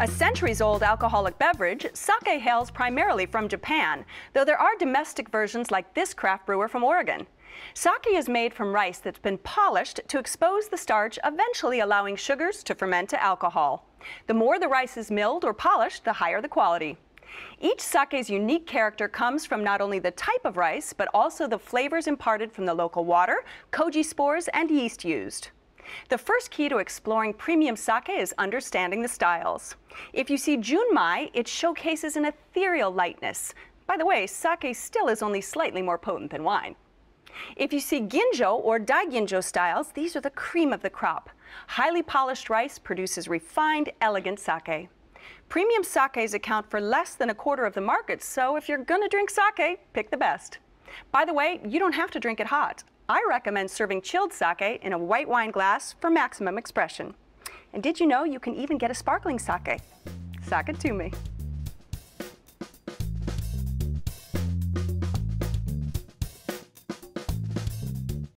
A centuries-old alcoholic beverage, sake hails primarily from Japan, though there are domestic versions like this craft brewer from Oregon. Sake is made from rice that's been polished to expose the starch, eventually allowing sugars to ferment to alcohol. The more the rice is milled or polished, the higher the quality. Each sake's unique character comes from not only the type of rice, but also the flavors imparted from the local water, koji spores, and yeast used. The first key to exploring premium sake is understanding the styles. If you see Junmai, it showcases an ethereal lightness. By the way, sake still is only slightly more potent than wine. If you see Ginjo or Daiginjo styles, these are the cream of the crop. Highly polished rice produces refined, elegant sake. Premium sakes account for less than a quarter of the market, so if you're going to drink sake, pick the best. By the way, you don't have to drink it hot. I recommend serving chilled sake in a white wine glass for maximum expression. And did you know you can even get a sparkling sake? Sake to me.